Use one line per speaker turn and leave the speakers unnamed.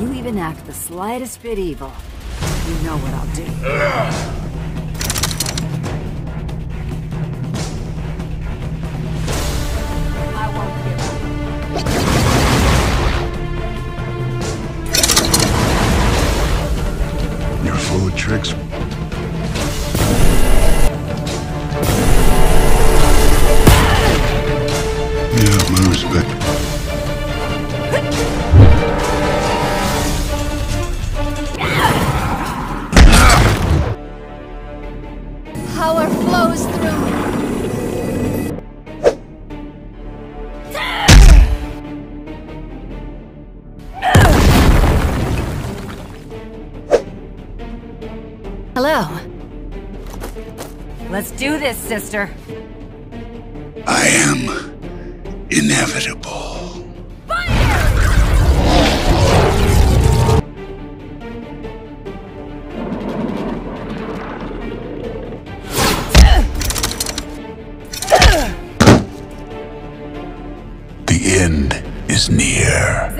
You even act the slightest bit evil, you know what I'll do.
Tricks. Have my respect.
Power flows through me.
Hello. Let's do this, sister.
I am inevitable. The end is near.